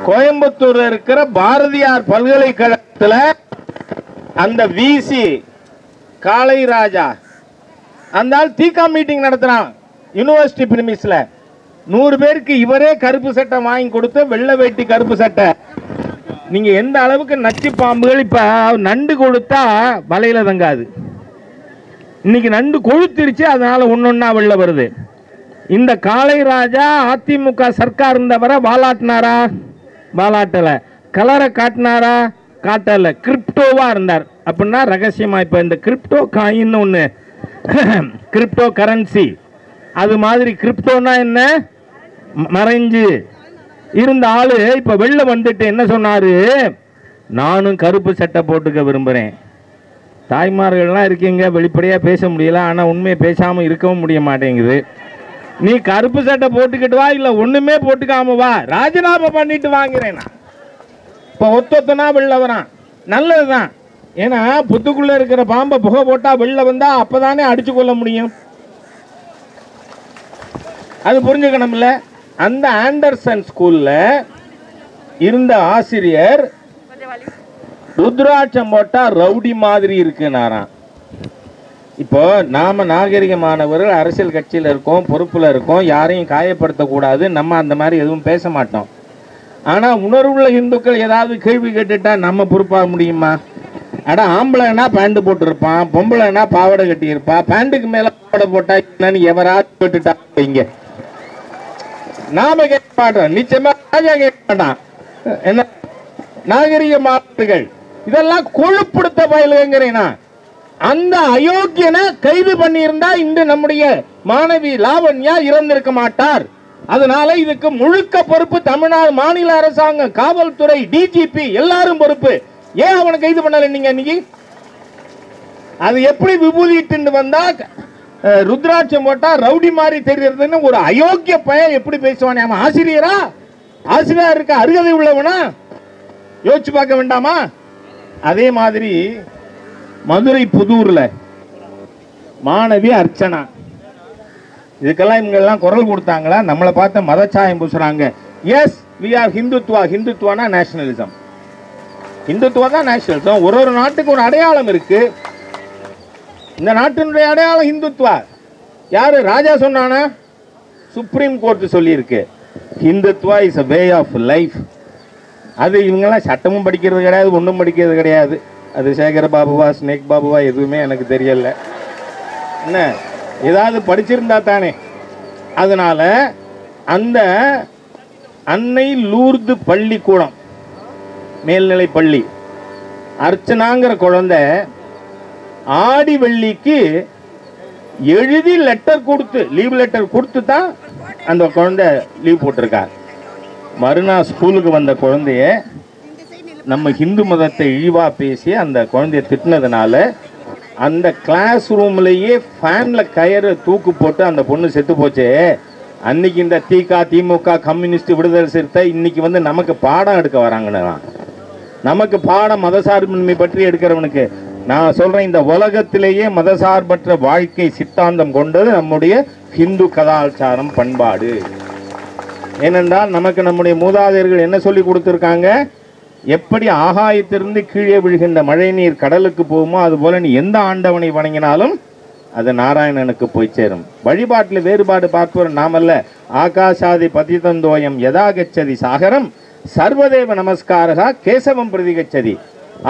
கோயம்புத்தூர்ல இருக்கிற பாரதியார் பல்கலைக்கழகத்துல அந்த விசி காளை ராஜா அந்த ஆள் தீகா மீட்டிங் நடத்துறான் யூனிவர்சிட்டி பிரிமிஸ்ல நூறு பேருக்கு இவரே கருப்பு சட்டை வாங்கி கொடுத்து வெள்ளை வேட்டி கருப்பு சட்டை. நீங்க எந்த அளவுக்கு நச்சு பாம்புகள் இப்ப நண்டு கொடுத்தா வலையில தங்காது. இன்னைக்கு நண்டு கொழுத்திருச்சு அதனால ஒன்னொன்னா வெளில வருது. இந்த காளை ராஜா அதிமுக சர்க்கார் இருந்தவரை வாலாட்டினாரா? வாலாட்டல கலரை காட்டினாரா? காட்டல. கிரிப்டோவா இருந்தார். அப்படின்னா ரகசியமா இப்ப இந்த கிரிப்டோ காயின்னு ஒன்று கிரிப்டோ கரன்சி அது மாதிரி கிரிப்டோனா என்ன? மறைஞ்சு. இருந்த ஆளு இப்ப வெளில வந்துட்டு என்ன சொன்னாரு? நானும் கருப்பு சட்டை போட்டுக்க விரும்புறேன். தாய்மார்கள்லாம் இருக்கீங்க வெளிப்படையா பேச முடியல ஆனா உண்மையை பேசாம இருக்கவும் முடிய மாட்டேங்குது. நீ கருப்பு சட்டை போட்டுக்கிட்டு வா இல்லை ஒன்றுமே போட்டுக்காம வா. ராஜினாமா பண்ணிட்டு வாங்குறேன் நான். இப்போ ஒத்தொத்தனா வெளில வரான். நல்லது தான் ஏன்னா புத்துக்குள்ளே இருக்கிற பாம்பை புகை போட்டால் வெளில வந்தால் அப்போ தானே அடிச்சு கொள்ள முடியும். அது புரிஞ்சுக்கணும்ல? அந்த ஆண்டர்சன் ஸ்கூலில் இருந்த ஆசிரியர் ருத்ராட்சம் போட்டால் ரவுடி மாதிரி இருக்குனாராம். இப்போ நாம நாகரிகமானவர்கள் அரசியல் கட்சியில் இருக்கோம் பொறுப்பில் இருக்கோம் யாரையும் காயப்படுத்தக்கூடாது நம்ம அந்த மாதிரி எதுவும் பேச மாட்டோம். ஆனால் உணர்வுள்ள இந்துக்கள் ஏதாவது கேள்வி கேட்டுட்டா நம்ம பொறுப்பாக முடியுமா? அட ஆம்பளைனா பேண்ட் போட்டிருப்பான் பொம்பளைனா பாவாடை கட்டியிருப்பா பேண்ட்டுக்கு மேலே பாவாடை போட்டா என்னன்னு எவராது கேட்டுட்டா இங்க நாம கேட்க மாட்டோம் நிச்சயமா ராஜா கேட்க மாட்டான். என்ன? நாகரிக மாணவர்கள் இதெல்லாம் கொழுப்படுத்த பயலுங்கிறேனா அந்த அயோக்கியனை கைது பண்ணியிருந்தா இன்று நம்முடைய மாணவி லாவண்யா இறந்திருக்க மாட்டார். அதனால இதுக்கு முழுக்க பொறுப்பு தமிழ்நாடு மாநில அரசாங்கம் காவல்துறை டிஜிபி எல்லாரும் பொறுப்பு. ஏன் அவனை கைது பண்ணல நீங்க இன்னைக்கு? அது எப்படி விபூதிட்டு வந்தா ருத்ராட்சம் போட்டா ரவுடி மாதிரி தெரியறதுன்னு ஒரு அயோக்கிய பையன் எப்படி பேசுவானே? அவன் ஆசிரியரா? ஆசிரியர் இருக்க அருகதை உள்ளவனா? யோசிச்சு பார்க்க வேண்டாமா? அதே மாதிரி மதுரை புதூர்ல மாணவி அர்ச்சனா. இதுக்கெல்லாம் இவங்க எல்லாம் குரல் கொடுத்தாங்களா? நம்மளை பார்த்து மதச்சாயம் பூசுறாங்க. எஸ் வி ஆர் ஹிந்துத்வா ஹிந்துத்வானா நேஷனலிசம் ஹிந்துத்துவா தான் நேஷனலிசம் ஒரு ஒரு நாட்டுக்கு ஒரு அடையாளம் இருக்கு. இந்த நாட்டினுடைய அடையாளம் ஹிந்துத்வா யாரு? ராஜா சொன்னானா? சுப்ரீம் கோர்ட் சொல்லியிருக்கு. Hindutva is a way of life அது இவங்கெல்லாம் சட்டமும் படிக்கிறது கிடையாது ஒன்றும் படிக்கிறது கிடையாது. அது சேகர பாபுவா ஸ்னேக் பாபுவா எதுவுமே எனக்கு தெரியல. என்ன? ஏதாவது படிச்சிருந்தா தானே. அதனால அந்த அன்னை லூர்து பள்ளிக்கூடம் மேல்நிலை பள்ளி அர்ச்சனாங்கிற குழந்தை ஆடி வெள்ளிக்கு எழுதி லெட்டர் கொடுத்து லீவ் லெட்டர் கொடுத்து தான் அந்த குழந்தை லீவ் போட்டிருக்கார் மறுநாள் ஸ்கூலுக்கு வந்த குழந்தைய நம்ம ஹிந்து மதத்தை இழிவாக பேசி அந்த குழந்தைய திட்டினதுனால அந்த கிளாஸ் ரூம்லேயே ஃபேன்ல கயிறு தூக்கு போட்டு அந்த பொண்ணு செத்து போச்சு. அன்னைக்கு இந்த திக திமுக கம்யூனிஸ்ட் விடுதலை சிறுத்தை இன்னைக்கு வந்து நமக்கு பாடம் எடுக்க வராங்கன்னு நமக்கு பாடம் மதசார்பின்மை பற்றி எடுக்கிறவனுக்கு. நான் சொல்கிறேன் இந்த உலகத்திலேயே மதசார்பற்ற வாழ்க்கை சித்தாந்தம் கொண்டது நம்முடைய ஹிந்து கலாச்சாரம் பண்பாடு. ஏனென்றால் நமக்கு நம்முடைய மூதாதையர்கள் என்ன சொல்லி கொடுத்துருக்காங்க? எப்படி ஆகாயத்திலிருந்து கீழே விழுகின்ற மழைநீர் கடலுக்கு போகுமோ அதுபோல நீ எந்த ஆண்டவனை வணங்கினாலும் அது நாராயணனுக்கு போய் சேரும். வழிபாட்டில் வேறுபாடு பார்ப்பவர் நாமல்ல. ஆகாஷாதி பதிதந்தோயம் யதா கச்சதி சாகரம். சர்வதேவ நமஸ்காரகா கேசவம் பிரதிகச்சதி.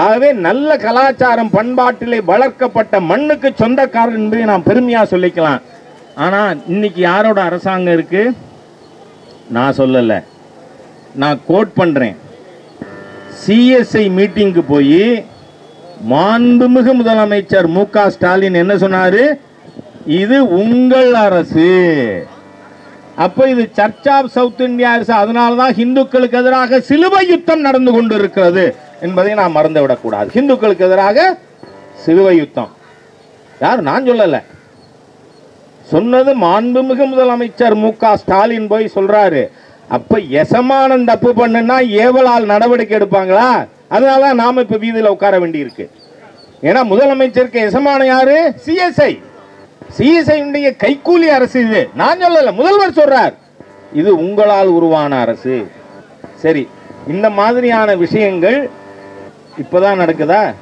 ஆகவே நல்ல கலாச்சாரம் பண்பாட்டிலே வளர்க்கப்பட்ட மண்ணுக்கு சொந்தக்காரர் என்பதை நாம் பெருமையாக சொல்லிக்கலாம். ஆனால் இன்னைக்கு யாரோட அரசாங்கம் இருக்கு? நான் சொல்லலை. நான் கோட் பண்ணுறேன் சிஎஸ்ஐ மீட்டிங்க்கு போய் மாண்புமிகு முதலமைச்சர் மு க ஸ்டாலின் என்ன சொன்னாரு? இது உங்கள் அரசு. அப்ப இது சர்ச் ஆஃப் சவுத் இந்தியா அரசு. அதனால தான் ஹிந்துக்களுக்கு எதிராக சிலுவை யுத்தம் நடந்து கொண்டிருக்கிறது என்பதை நாம் மறந்து விடக்கூடாது ஹிந்துக்களுக்கு எதிராக சிலுவை யுத்தம். யார்? நான் சொல்லல. சொன்னது மாண்புமிகு முதலமைச்சர் மு க ஸ்டாலின் போய் சொல்றாரு. அப்ப எசமானன் தப்பு பண்ணுனா ஏவலால் நடவடிக்கை எடுப்பாங்களா? அதனால தான் நாம இப்ப வீதியில் உட்கார வேண்டியிருக்கு. ஏன்னா முதலமைச்சருக்கு எசமானம் யாரு? சிஎஸ்ஐ. சிஎஸ்ஐ கைக்கூலி அரசு இது. நான் சொல்லல முதல்வர் சொல்றார். இது உங்களால் உருவான அரசு. சரி இந்த மாதிரியான விஷயங்கள் இப்பதான் நடக்குதா?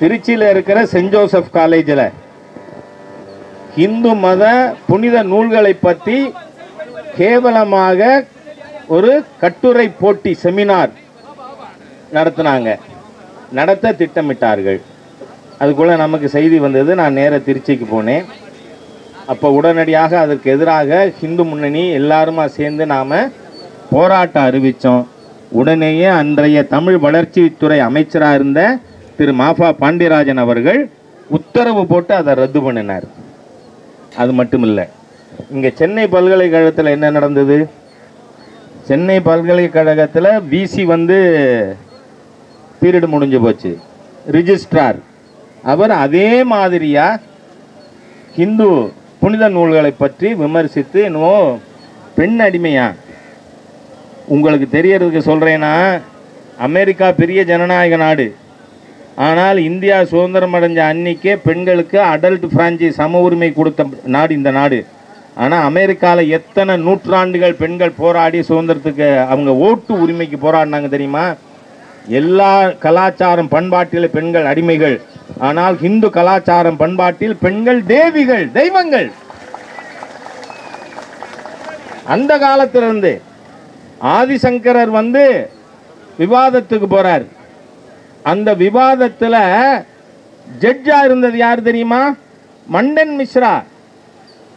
திருச்சியில் இருக்கிற சென்ட் ஜோசப் காலேஜில். இந்து மத புனித நூல்களை பற்றி கேவலமாக ஒரு கட்டுரை போட்டி செமினார் நடத்தினாங்க. நடத்த திட்டமிட்டார்கள். அதுக்குள்ள நமக்கு செய்தி வந்தது. நான் நேர திருச்சிக்கு போனேன். அப்போ உடனடியாக அதற்கு எதிராக ஹிந்து முன்னணி எல்லாருமா சேர்ந்து நாம் போராட்டம் அறிவித்தோம் உடனேயே அன்றைய தமிழ் வளர்ச்சித்துறை அமைச்சராக இருந்த திரு மாஃபா பாண்டியராஜன் அவர்கள் உத்தரவு போட்டு அதை ரத்து பண்ணினார். அது மட்டும் இல்லை இங்கே சென்னை பல்கலைக்கழகத்தில் என்ன நடந்தது? சென்னை பல்கலைக்கழகத்தில் விசி வந்து பீரியடு முடிஞ்சு போச்சு. ரிஜிஸ்ட்ரார் அவர் அதே மாதிரியாக ஹிந்து புனித நூல்களை பற்றி விமர்சித்து என்னவோ பெண் அடிமையா? உங்களுக்கு தெரியறதுக்கு சொல்கிறேன்னா அமெரிக்கா பெரிய ஜனநாயக நாடு. ஆனால் இந்தியா சுதந்திரம் அடைஞ்ச அன்னைக்கே பெண்களுக்கு அடல்ட் பிரான்ச்சி சம உரிமை கொடுத்த நாடு இந்த நாடு. ஆனால் அமெரிக்காவில் எத்தனை நூற்றாண்டுகள் பெண்கள் போராடி சுதந்திரத்துக்கு அவங்க ஓட்டு உரிமைக்கு போராடினாங்க தெரியுமா? எல்லா கலாச்சாரம் பண்பாட்டில் பெண்கள் அடிமைகள். ஆனால் ஹிந்து கலாச்சாரம் பண்பாட்டில் பெண்கள் தேவிகள் தெய்வங்கள். அந்த காலத்திலிருந்து ஆதிசங்கரர் வந்து விவாதத்துக்கு போறார். அந்த விவாதத்தில் ஜட்ஜா இருந்தது யார் தெரியுமா? மண்டன் மிஸ்ரா.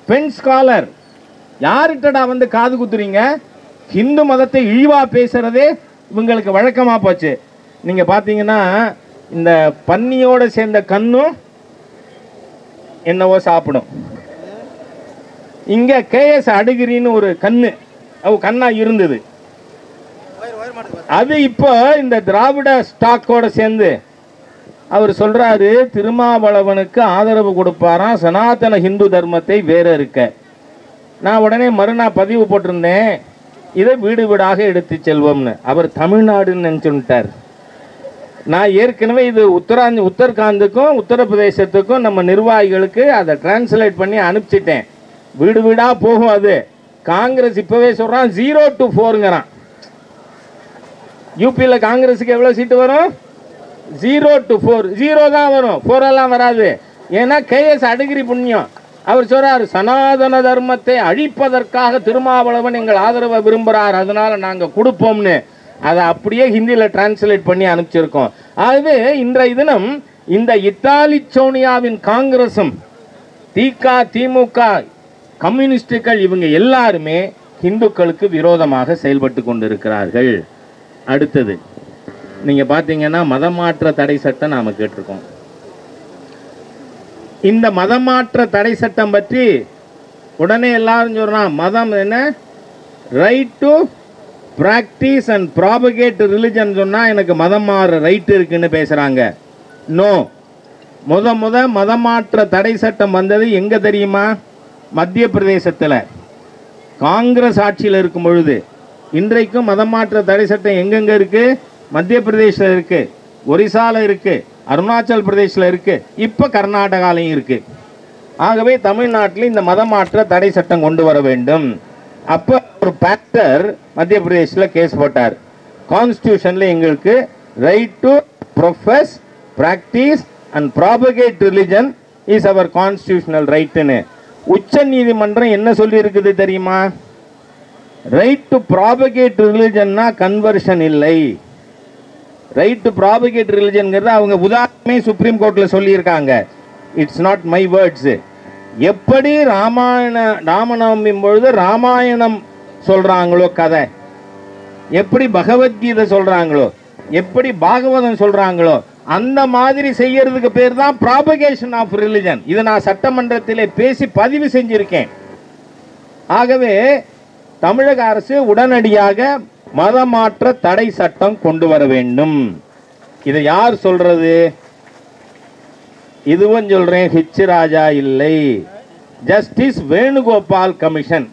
பெண் ஸ்காலர் யார்கிட்டடா வந்து காது குத்துறீங்க? ஹிந்து மதத்தை இழிவாக பேசுகிறதே இவங்களுக்கு வழக்கமாக போச்சு. நீங்கள் பார்த்தீங்கன்னா இந்த பன்னியோடு சேர்ந்த கண்ணும் என்னவோ சாப்பிடும். இங்கே கேஎஸ் அடுகிரின்னு ஒரு கண்ணு அவ கண்ணாக இருந்தது. அது இப்போ இந்த திராவிட ஸ்டாக்கோட சேர்ந்து அவர் சொல்றாரு திருமாவளவனுக்கு ஆதரவு கொடுப்பாராம் சனாதன ஹிந்து தர்மத்தை வேற இருக்க நான் உடனே மறுநாள் பதிவு போட்டிருந்தேன் இதை வீடு வீடாக எடுத்து செல்வோம்னு. அவர் தமிழ்நாடுன்னு நினச்சுட்டார். நான் ஏற்கனவே இது உத்தராஞ்ச உத்தரகாந்துக்கும் உத்தரப்பிரதேசத்துக்கும் நம்ம நிர்வாகிகளுக்கு அதை டிரான்ஸ்லேட் பண்ணி அனுப்பிச்சிட்டேன். வீடு வீடாக போகும் அது. காங்கிரஸ் இப்போவே சொல்கிறான் ஜீரோ டு ஃபோருங்கிறான் யூபியில் காங்கிரஸுக்கு எவ்வளோ சீட்டு வரும்? ஜீரோ டு ஃபோர் ஜீரோ தான் வரும். ஃபோர் எல்லாம் வராது. ஏன்னா கேஎஸ் அடிகிரி புண்ணியம். அவர் சொல்றாரு சனாதன தர்மத்தை அழிப்பதற்காக திருமாவளவன் எங்கள் ஆதரவை விரும்புகிறார் அதனால நாங்கள் கொடுப்போம்னு. அதை அப்படியே ஹிந்தியில் டிரான்ஸ்லேட் பண்ணி அனுப்பிச்சிருக்கோம். ஆகவே இன்றைய தினம் இந்த இத்தாலி சோனியாவின் காங்கிரஸும் திக திமுக கம்யூனிஸ்டுகள் இவங்க எல்லாருமே இந்துக்களுக்கு விரோதமாக செயல்பட்டு கொண்டிருக்கிறார்கள். அடுத்தது நீங்கள் பார்த்தீங்கன்னா மதமாற்ற தடை சட்டம் நாம் கேட்டிருக்கோம். இந்த மதமாற்ற தடை சட்டம் பற்றி உடனே எல்லாரும் சொல்கிறான் மதம் என்ன? Right to practise and propagate religion சொன்னால் எனக்கு மதம் மாற ரைட் இருக்குன்னு பேசுகிறாங்க நோ முத முத மதமாற்ற தடை சட்டம் வந்தது எங்கே தெரியுமா? மத்திய பிரதேசத்தில். காங்கிரஸ் ஆட்சியில் இருக்கும் பொழுது. இன்றைக்கும் மதமாற்ற தடை சட்டம் எங்கெங்கே இருக்குது மத்திய பிரதேசில் இருக்குது ஒரிசாவில் இருக்குது அருணாச்சல் பிரதேசில் இருக்குது இப்போ கர்நாடகாலையும் இருக்குது ஆகவே தமிழ்நாட்டில் இந்த மதமாற்ற தடை சட்டம் கொண்டு வர வேண்டும். அப்போ ஒரு பேக்டர் மத்திய பிரதேசில் கேஸ் போட்டார். கான்ஸ்டியூஷனில் எங்களுக்கு right to profess practise and propagate religion is our constitutional ரைட்டுன்னு உச்ச நீதிமன்றம் என்ன சொல்லி இருக்குது தெரியுமா? ரைட் டு ப்ராபகேட் ரிலிஜன்னா கன்வர்ஷன் இல்லை. ரைட் டு ப்ராபகேட் ரிலிஜன்ங்கிறது அவங்க உதாரணமே சுப்ரீம் கோர்ட்டில் சொல்லியிருக்காங்க. இட்ஸ் நாட் மை வேர்ட்ஸ் எப்படி ராமாயண ராமநவமி பொழுது ராமாயணம் சொல்றாங்களோ கதை? எப்படி பகவத்கீதை சொல்றாங்களோ? எப்படி பாகவதம் சொல்றாங்களோ? அந்த மாதிரி செய்யறதுக்கு பேர் தான் ப்ராபகேஷன் ஆஃப் ரிலிஜன் இதை நான் சட்டமன்றத்திலே பேசி பதிவு செஞ்சிருக்கேன். ஆகவே தமிழக அரசு உடனடியாக மதமாற்ற தடை சட்டம் கொண்டு வர வேண்டும். இதை யார் சொல்றது? இதுவும் சொல்றேன் ஹிச் ராஜா இல்லை. Justice Venugopal commission.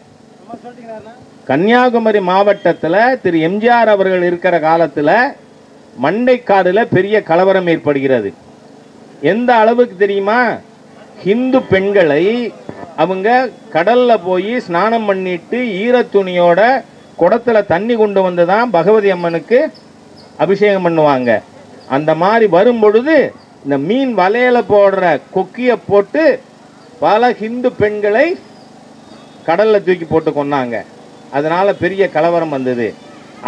கன்னியாகுமரி மாவட்டத்தில் திரு எம்ஜிஆர் அவர்கள் இருக்கிற காலத்தில் மண்டைக்காடில் பெரிய கலவரம் ஏற்படுகிறது. எந்த அளவுக்கு தெரியுமா? ஹிந்து பெண்களை அவங்க கடல்ல போய் ஸ்நானம் பண்ணிட்டு ஈரத்துணியோட குடத்தில் தண்ணி கொண்டு வந்து தான் பகவதி அம்மனுக்கு அபிஷேகம் பண்ணுவாங்க. அந்த மாதிரி வரும் பொழுது இந்த மீன் வலையில் போடுற கொக்கியை போட்டு பல ஹிந்து பெண்களை கடலில் தூக்கி போட்டு கொன்னாங்க. அதனால் பெரிய கலவரம் வந்தது.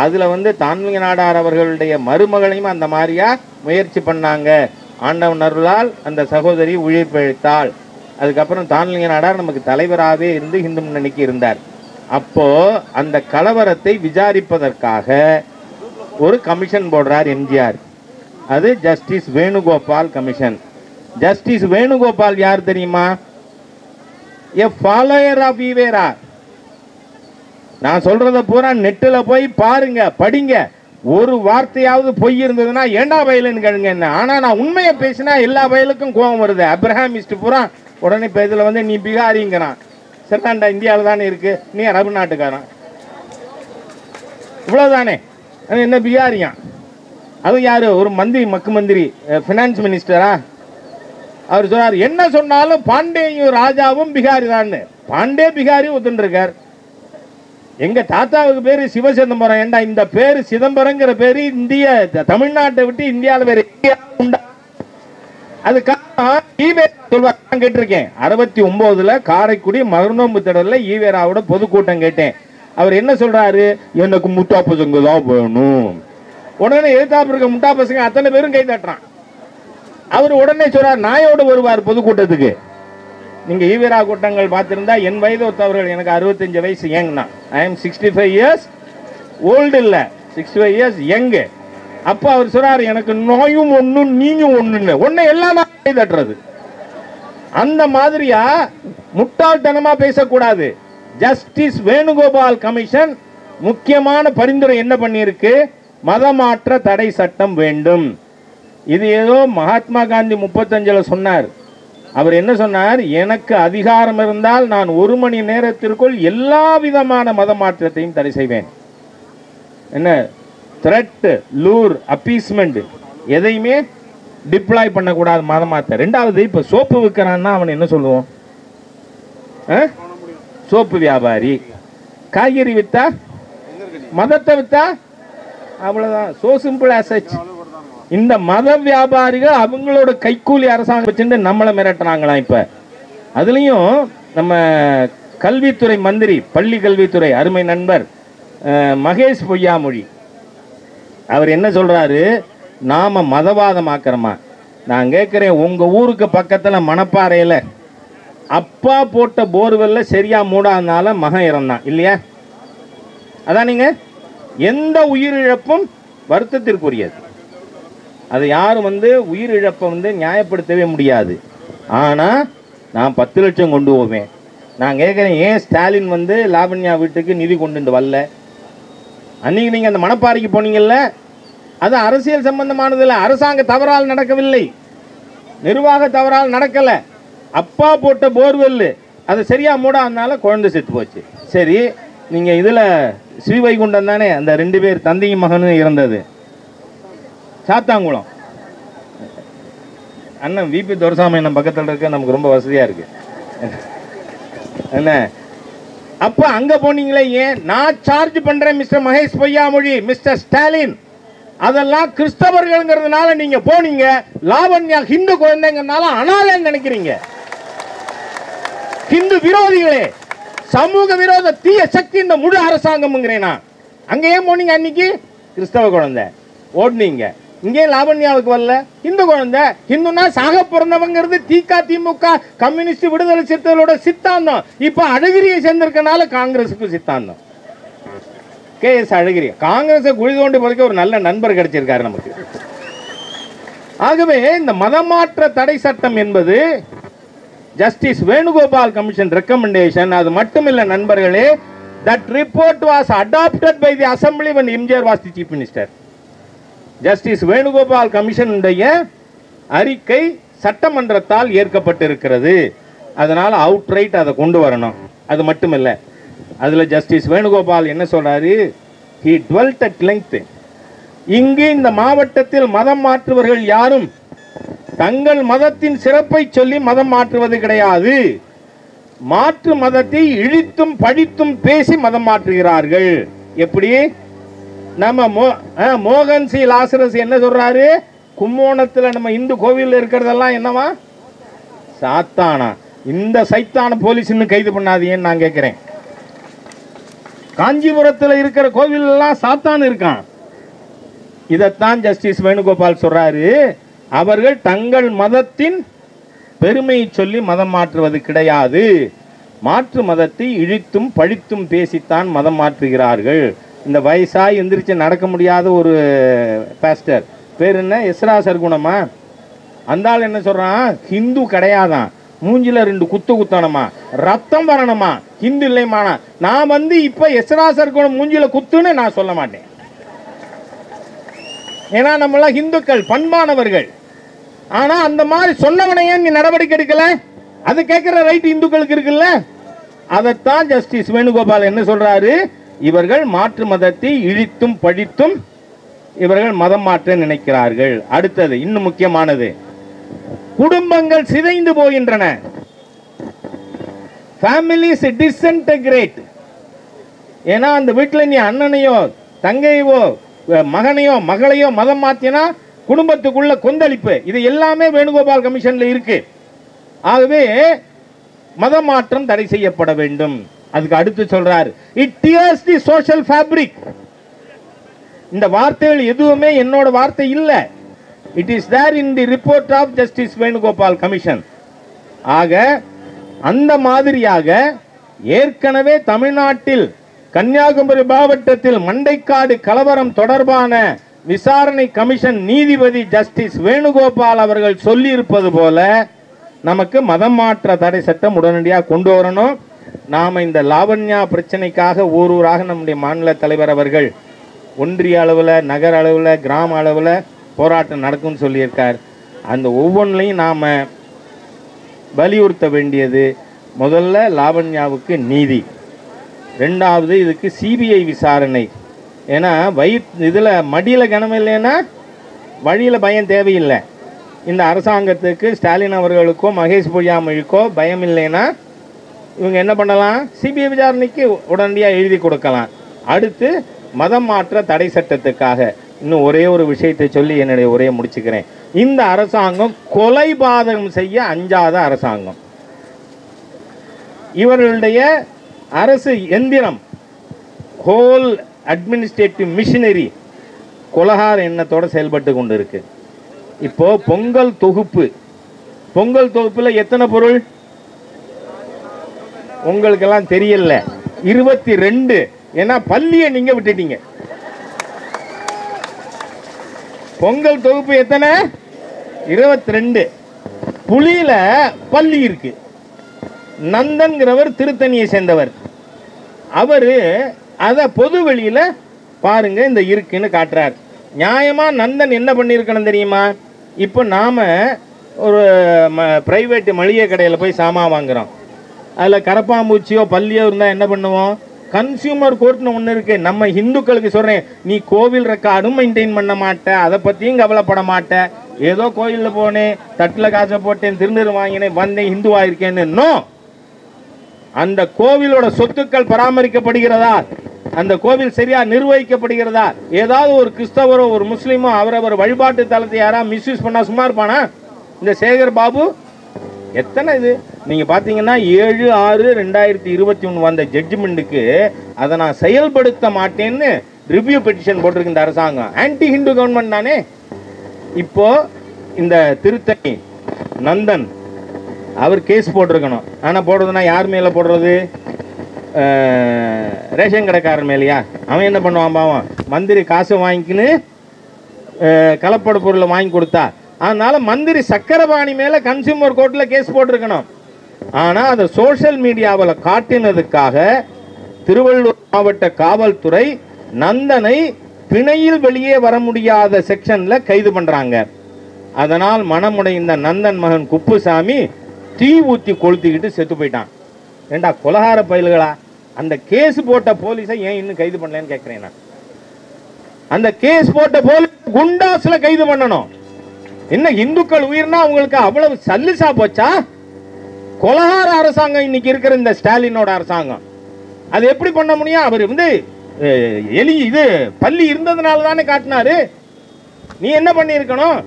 அதில் வந்து தான்மிக நாடார் அவர்களுடைய மருமகளையும் அந்த மாதிரியாக முயற்சி பண்ணாங்க. ஆண்டவன் அருளால் அந்த சகோதரி உயிர் பிழைத்தாள். அதுக்கப்புறம் தான்லிங்க நாடார் நமக்கு தலைவராகவே இருந்து இந்து முன்னணிக்கு இருந்தார். அப்போ அந்த கலவரத்தை விசாரிப்பதற்காக ஒரு கமிஷன் போடுறார் எம்ஜிஆர். அது justice Venugopal commission. Justice Venugopal யார் தெரியுமா? A follower of EVR. நான் சொல்றத பூரா நெட்டில் போய் பாருங்க படிங்க. ஒரு வார்த்தையாவது பொய் இருந்ததுன்னா ஏண்டா வயலுன்னு கேளுங்க என்ன? ஆனால் நான் உண்மையை பேசினா எல்லா வயலுக்கும் கோபம் வருது. அப்ரஹாமிஸ்ட் பூரா உடனே இப்போ இதில் வந்து நீ பிகாரிங்கிறான். சரிதான்டா இந்தியாவில் தானே இருக்கு? நீ அரபு நாட்டுக்காரன். இவ்வளோதானே என்ன பிஹாரியா அது யாரு? ஒரு மந்திரி மக்கு மந்திரி ஃபினான்ஸ் மினிஸ்டரா அவர் சொன்னார் என்ன சொன்னாலும் பாண்டேயும் ராஜாவும் பிகாரி தான் பாண்டே பிகாரி ஒத்துருக்கார் எங்க தாத்தாவுக்கு பேரு சிவசிதம்பரம். ஏண்டா இந்த பேரு சிதம்பரங்கிற பேரு இந்திய தமிழ்நாட்டை விட்டு இந்தியாவில் வேற உண்டா? அது காரணம் ஈவேரா நான் கேட்டிருக்கேன். அறுபத்தி ஒன்பதுல காரைக்குடி மருநோம்பு திடல்ல ஈவேராவோட பொதுக்கூட்டம் கேட்டேன். அவர் என்ன சொல்றாரு? எனக்கு முட்டா பசங்க தான் வேணும். உடனே எதிர்த்தாப்பு இருக்க முட்டா பசங்க அத்தனை பேரும் கை தட்டுறான். அவர் உடனே சொல்றார் நாயோடு வருவார் பொதுக்கூட்டத்துக்கு. நீங்க ஈவேரா கூட்டங்கள் பார்த்திருந்தா என் வயது ஒத்தவர்கள் எனக்கு அறுபத்தஞ்சு வயசு யங்னா I am sixty five years old இல்லை. சிக்ஸ்டி ஃபைவ் இயர்ஸ் யங்கு அப்ப அவர் சொல்றாரு எனக்கு நோயும் ஒண்ணும் நீயும் ஒண்ணுன்னு. ஒண்ணு எல்லாமே தட்டுறது. அந்த மாதிரியா முட்டாள்தனமா பேசக்கூடாது. ஜஸ்டிஸ் வேணுகோபால் கமிஷன் முக்கியமான பரிந்துரை என்ன பண்ணியிருக்கு? மதமாற்ற தடை சட்டம் வேண்டும். இது ஏதோ மகாத்மா காந்தி முப்பத்தஞ்சில் சொன்னார். அவர் என்ன சொன்னார்? எனக்கு அதிகாரம் இருந்தால் நான் ஒரு மணி நேரத்திற்குள் எல்லா விதமான மத மாற்றத்தையும் தடை செய்வேன். என்ன? த்ரெட் லூர் அப்பீஸ்மெண்ட் எதையுமே டிப்ளாய் பண்ணக்கூடாது மதமாத்த. ரெண்டாவது இப்போ சோப்பு விற்கிறான்னா அவன் என்ன சொல்லுவோம் ஆ? சோப்பு வியாபாரி. காய்கறி வித்தா? மதத்தை வித்தா? அவ்வளோதான் சோ சிம்பிள் ஆசச் இந்த மத வியாபாரிகள் அவங்களோட கைக்கூலி அரசாங்கம் வச்சுட்டு நம்மளை மிரட்டுறாங்களாம் இப்போ? அதுலேயும் நம்ம கல்வித்துறை மந்திரி பள்ளி கல்வித்துறை அருமை நண்பர் மகேஷ் பொய்யாமொழி. அவர் என்ன சொல்கிறாரு நாம் மதவாதமாக்குறோமா? நான் கேட்குறேன் உங்கள் ஊருக்கு பக்கத்தில் மணப்பாறையில் அப்பா போட்ட போர்வெல்ல சரியாக மூடாதனால மகன் இறந்தான் இல்லையா? அதான் நீங்கள் எந்த உயிரிழப்பும் வருத்தத்திற்குரியது. அதை யாரும் வந்து உயிரிழப்பை வந்து நியாயப்படுத்தவே முடியாது. ஆனால் நான் பத்து லட்சம் கொண்டு போவேன். நான் கேட்குறேன் ஏன் ஸ்டாலின் வந்து லாவண்யா வீட்டுக்கு நிதி கொண்டு வரல? அன்றைக்கி நீங்கள் அந்த மணப்பாறைக்கு போனீங்கல்ல? அது அரசியல் சம்பந்தமானது அரசாங்க தவறால் நடக்கவில்லை. நிர்வாக தவறால் நடக்கலை. அப்பா போட்ட போர்வெல் அது சரியாக மூடாதனால குழந்தை செத்து போச்சு. சரி நீங்கள் இதில் ஸ்ரீவைகுண்டம் தானே அந்த ரெண்டு பேர் தந்தையும் மகனும் இறந்தது. சாத்தாங்குளம். அண்ணன் விபி துரசாமி நம்ம பக்கத்தில் இருக்க நமக்கு ரொம்ப வசதியாக இருக்கு. என்ன? அப்போ அங்கே போனீங்களே ஏன்? நான் சார்ஜ் பண்ணுறேன் மிஸ்டர் மகேஷ் பொய்யாமொழி மிஸ்டர் ஸ்டாலின் அதெல்லாம் கிறிஸ்தவர்கள்ங்கிறதுனால நீங்க போனீங்க. லாவண்யா ஹிந்து குழந்தைங்கனால அனாதைன்னு நினைக்கிறீங்க. ஹிந்து விரோதிகளே சமூக விரோத தீய சக்தி இந்த முழு அரசாங்கம்ங்கிறேன் நான். அங்கேயே ஏன் போனீங்க அன்னைக்கு? கிறிஸ்தவ குழந்தை. ஓடுனீங்க. இங்கே லாவண்யாவுக்கு வரல. இந்து குழந்தை. இந்துனா சாக பிறந்தவங்கிறது திக திமுக கம்யூனிஸ்ட் விடுதலை சிறுத்தைகளோட சித்தாந்தம். இப்போ அழகிரியை சேர்ந்திருக்கனால காங்கிரஸுக்கு சித்தாந்தம். K S Alagiri. காங்கிரஸை குழி தோண்டி போதைக்கு ஒரு நல்ல நண்பர் கிடைச்சிருக்காரு நமக்கு. ஆகவே இந்த மதமாற்ற தடை சட்டம் என்பது ஜஸ்டிஸ் வேணுகோபால் கமிஷன் ரெக்கமெண்டேஷன் அது மட்டுமில்லை நண்பர்களே that report was adopted by the assembly when MGR was the chief minister justice Venugopal கமிஷனுடைய அறிக்கை சட்டமன்றத்தால் ஏற்கப்பட்டிருக்கிறது. அதனால் அவுட் ரைட் அதை கொண்டு வரணும். அது மட்டுமில்ல. அதில் ஜஸ்டிஸ் வேணுகோபால் என்ன சொல்கிறாரு ஹி டுவெல்த் அட் லெங்க்த் இங்கு இந்த மாவட்டத்தில் மதம் மாற்றுவர்கள் யாரும் தங்கள் மதத்தின் சிறப்பை சொல்லி மதம் மாற்றுவது கிடையாது. மாற்று மதத்தை இழித்தும் பழித்தும் பேசி மதம் மாற்றுகிறார்கள். எப்படி? நம்ம மோ ஆ, மோகன் சி. லாசரஸ் என்ன சொல்றாரு? கும்போணத்தில் நம்ம இந்து கோவிலில் இருக்கிறதெல்லாம் என்னவா? சாத்தானா. இந்த சைத்தான போலீஸ் கைது பண்ணாதீங்கன்னு நான் கேட்குறேன் காஞ்சிபுரத்தில் இருக்கிற கோவிலெல்லாம் சாத்தான் இருக்கான். இதைத்தான் ஜஸ்டிஸ் வேணுகோபால் சொல்றாரு. அவர்கள் தங்கள் மதத்தின் பெருமையை சொல்லி மதம் மாற்றுவது கிடையாது. மாற்று மதத்தை இழித்தும் பழித்தும் பேசித்தான் மதம் மாற்றுகிறார்கள். இந்த வயசாக எந்திரிச்சு நடக்க முடியாத ஒரு பாஸ்டர் பேர் என்ன? எஸ்ரா சர்க்குணமா? அந்த ஆள் என்ன சொல்கிறான் ஹிந்து கிடையாதான். மூஞ்சில ரெண்டு குத்து குத்தணுமா ரத்தம் வரணுமா? ஹிந்து இல்லைமானா நான் வந்து இப்ப எஸ்ராசர்கோட மூஞ்சில குத்துன்னு நான் சொல்ல மாட்டேன். ஏன்னா நம்மளாம் ஹிந்துக்கள் பண்பானவர்கள். ஆனா அந்த மாதிரி சொன்னவனையே ஏன் நீ நடவடிக்கை எடுக்கல? அது கேட்கிற ரைட் இந்துக்களுக்கு இருக்குல்ல? அதைத்தான் ஜஸ்டிஸ் வேணுகோபால் என்ன சொல்றாரு? இவர்கள் மாற்று மதத்தை இழித்தும் பழித்தும் இவர்கள் மதம் மாற்ற நினைக்கிறார்கள். அடுத்தது இன்னும் முக்கியமானது. குடும்பங்கள் சிதைந்து போகின்றன. ஃபேமிலிஸ் டிஸ்இன்டகிரேட் ஏன்னா அந்த வீட்டில் நீ அண்ணனையோ தங்கையோ மகனையோ மகளையோ மதம் மாத்தினா குடும்பத்துக்குள்ள கொந்தளிப்பு. இது எல்லாமே வேணுகோபால் கமிஷன்ல இருக்கு. ஆகவே மத மாற்றம் தடை செய்யப்பட வேண்டும். அதுக்கு அடுத்து சொல்றார் it tears the social fabric இந்த வார்த்தைகள் எதுவுமே என்னோட வார்த்தை இல்லை. It is there in the report of justice Venugopal commission ஆக அந்த மாதிரியாக ஏற்கனவே தமிழ்நாட்டில் கன்னியாகுமரி மாவட்டத்தில் மண்டைக்காடு கலவரம் தொடர்பான விசாரணை கமிஷன் நீதிபதி ஜஸ்டிஸ் வேணுகோபால் அவர்கள் சொல்லியிருப்பது போல நமக்கு மதம் மாற்ற தடை சட்டம் உடனடியாக கொண்டு வரணும். நாம் இந்த லாவண்யா பிரச்சனைக்காக ஊர் ஊராக நம்முடைய மாநில தலைவர் அவர்கள் ஒன்றிய அளவில் நகர அளவில் கிராம அளவில் போராட்டம் நடக்கும்னு சொல்லியிருக்கார். அந்த ஒவ்வொன்றிலையும் நாம் வலியுறுத்த வேண்டியது முதல்ல லாவண்யாவுக்கு நீதி. ரெண்டாவது இதுக்கு சிபிஐ விசாரணை. ஏன்னா வயிற் இதில் மடியில் கனம் இல்லைன்னா வழியில் பயம் தேவையில்லை. இந்த அரசாங்கத்துக்கு ஸ்டாலின் அவர்களுக்கோ மகேஷ் பொய்யாமொழிக்கோ பயம் இல்லைன்னா இவங்க என்ன பண்ணலாம்? சிபிஐ விசாரணைக்கு உடனடியாக எழுதி கொடுக்கலாம். அடுத்து மதம் மாற்ற தடை சட்டத்துக்காக. இன்னும் ஒரே ஒரு விஷயத்தை சொல்லி என்னுடைய உரையை முடிச்சுக்கிறேன். இந்த அரசாங்கம் கொலை பாதகம் செய்ய அஞ்சாத அரசாங்கம். இவர்களுடைய அரசு எந்திரம் ஹோல் அட்மினிஸ்ட்ரேட்டிவ் மிஷினரி கொலகார எண்ணத்தோட செயல்பட்டு கொண்டு இருக்கு இப்போ பொங்கல் தொகுப்பு. பொங்கல் தொகுப்புல எத்தனை பொருள்? உங்களுக்கெல்லாம் தெரியல. இருபத்தி ரெண்டு. ஏன்னா பள்ளியை நீங்க விட்டுட்டீங்க. பொங்கல் தொகுப்பு எத்தனை? இருபத்தி ரெண்டு புலியில பள்ளி இருக்கு. நந்தன்கிறவர் திருத்தணியை சேர்ந்தவர். அவர் அதை பொது வெளியில் பாருங்க இந்த இருக்குன்னு காட்டுறார். நியாயமா நந்தன் என்ன பண்ணியிருக்கணும் தெரியுமா? இப்போ நாம ஒரு ம ப்ரைவேட்டு மளிகை கடையில் போய் சாமான் வாங்குகிறோம் அதில் கரப்பாம்பூச்சியோ பள்ளியோ இருந்தால் என்ன பண்ணுவோம்? கன்சியூமர் கோர்ட்னு ஒன்று இருக்கு. நம்ம இந்துக்களுக்கு சொல்கிறேன் நீ கோவில் ரெக்கார்டும் மெயின்டைன் பண்ண மாட்ட அதை பற்றியும் கவலைப்பட மாட்ட. ஏதோ கோயிலில் போனேன் தட்டில் காசை போட்டேன் திருநீர் வாங்கினேன் வந்தேன் ஹிந்துவா இருக்கேன்னு. நோ அந்த கோவிலோட சொத்துக்கள் பராமரிக்கப்படுகிறதா? அந்த கோவில் சரியா நிர்வகிக்கப்படுகிறதா? ஏதாவது ஒரு கிறிஸ்தவரோ ஒரு முஸ்லீமோ அவரவர் வழிபாட்டு தலத்தை யாராவது மிஸ்யூஸ் பண்ணா சும்மா இருப்பானா? இந்த சேகர் பாபு? எத்தனை இது? நீங்க பாத்தீங்கன்னா ஏழு ஆறு ரெண்டாயிரத்தி இருபத்தி ஒன்று வந்த ஜட்ஜ்மெண்ட்டுக்கு அதை நான் செயல்படுத்த மாட்டேன்னு ரிவ்யூ பெட்டிஷன் போட்டிருக்கு இந்த அரசாங்கம். ஆன்டி ஹிந்து கவர்மெண்ட் தானே? இப்போ இந்த திருத்தணி நந்தன் அவர் கேஸ் போட்டிருக்கணும். ஆனால் போடுறதுனா யார் மேலே போடுறது? ரேஷன் கடைக்காரன் மேலேயா? அவன் என்ன பண்ணுவான் பாவம்? மந்திரி காசை வாங்கிக்கின்னு கலப்பட பொருளை வாங்கி கொடுத்தா. அதனால மந்திரி சக்கரபாணி மேலே கன்சியூமர் கோர்ட்டில் கேஸ் போட்டிருக்கணும். ஆனால் அதை சோஷியல் மீடியாவில் காட்டினதுக்காக திருவள்ளூர் மாவட்ட காவல்துறை நந்தனை பிணையில் வெளியே வர முடியாத செக்ஷன்ல கைது பண்றாங்க. அதனால் மனமுடைந்த நந்தன் மகன் குப்புசாமி தீ ஊத்தி கொளுத்திக்கிட்டு செத்து போயிட்டான். ஏண்டா கொலகார பயில்களா? அந்த கேஸ் போட்ட போலீஸை ஏன் இன்னும் கைது பண்ணலன்னு கேட்குறேன் நான். அந்த கேஸ் போட்ட போலீஸ் குண்டாஸ்ல கைது பண்ணணும். என்ன இந்துக்கள் உயிர்னா அவங்களுக்கு அவ்வளவு சல்லுசா போச்சா? கொலகார அரசாங்கம் இன்னைக்கு இருக்கிற இந்த ஸ்டாலினோட அரசாங்கம். அது எப்படி பண்ண முடியும்? அவர் வந்து எலி இது பள்ளி இருந்ததுனால தானே காட்டினாரு. நீ என்ன பண்ணியிருக்கணும்?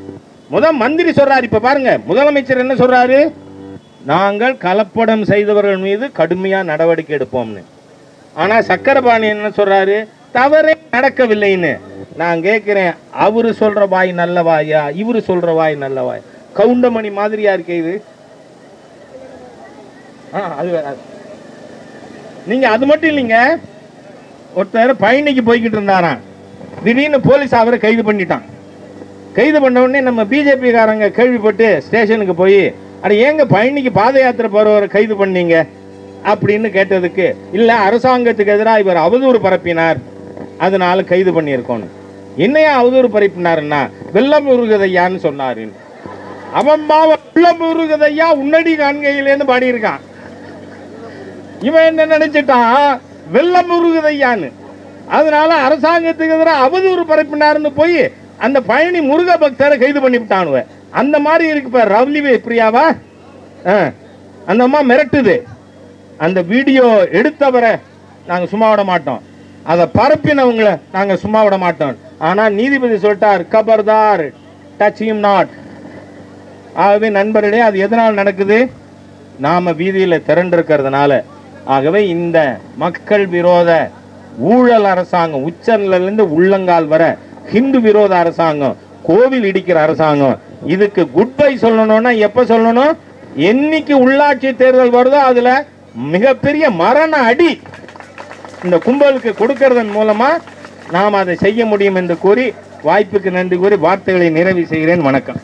முதல் மந்திரி சொல்றாரு இப்ப பாருங்க முதலமைச்சர் என்ன சொல்றாரு? நாங்கள் கலப்படம் செய்தவர்கள் மீது கடுமையா நடவடிக்கை எடுப்போம்னு. ஆனா சக்கரபாணி என்ன சொல்றாரு? தவறே நடக்கவில்லைன்னு. நான் கேட்கிறேன் அவரு சொல்ற வாய் நல்ல வாயா? இவரு சொல்ற வாய் நல்ல வாய்? கவுண்டமணி மாதிரியா இருக்கே இது. அது வேற. நீங்க அது மட்டும் இல்லைங்க. ஒருத்தர் பயணிக்கு போய்கிட்டு இருந்தாராம் திடீர்னு போலீஸ் அவரை கைது பண்ணிட்டான். கைது பண்ண உடனே நம்ம பிஜேபி காரங்க கேள்விப்பட்டு ஸ்டேஷனுக்கு போய் அட ஏங்க பயணிக்கு பாத யாத்திரை போறவரை கைது பண்ணீங்க? அப்படின்னு கேட்டதுக்கு இல்ல அரசாங்கத்துக்கு எதிராக இவர் அவதூறு பரப்பினார். அதனால கைது பண்ணியிருக்கோன்னு. என்னையா அவதூறு பரப்பினாருன்னா வெள்ளம் உருகுதையான்னு சொன்னாரு. அவன் பாவ வெள்ளம் உருகுதையா உன்னடி காண்கையிலேன்னு பாடியிருக்கான். இவன் என்ன நினைச்சிட்டான்? வெள்ளம் உருகுதையான்னு அதனால அரசாங்கத்துக்கு எதிராக அவதூறு பரப்பினாருன்னு போய் அந்த பயணி முருக பக்தரை கைது பண்ணிவிட்டானுவ அந்த மாதிரி இருக்கு இப்போ ரவ்லிவே பிரியாவா? ஆ, அந்த அம்மா மிரட்டுது. அந்த வீடியோ எடுத்தவரை நாங்கள் சும்மா விட மாட்டோம். அதை பரப்பினவங்கள நாங்கள் சும்மா விட மாட்டோம். ஆனால் நீதிபதி சொல்லிட்டார் கபர்தார் டச் நாட் ஆகவே நண்பர்களே அது எதனால் நடக்குது? நாம வீதியில் திரண்டிருக்கிறதுனால. ஆகவே இந்த மக்கள் விரோத ஊழல் அரசாங்கம் உச்சநிலையில உள்ளங்கால் வர ஹிந்து விரோத அரசாங்கம் கோவில் இடிக்கிற அரசாங்கம் இதுக்கு குட் பை சொல்லணும்னா எப்ப சொல்லணும்? என்னைக்கு உள்ளாட்சி தேர்தல் வருதோ அதுல மிகப்பெரிய மரண அடி இந்த கும்பலுக்கு கொடுக்கறதன் மூலமா நாம் அதை செய்ய முடியும் என்று கூறி வாய்ப்புக்கு நன்றி கூறி வார்த்தைகளை நிறைவு செய்கிறேன். வணக்கம்.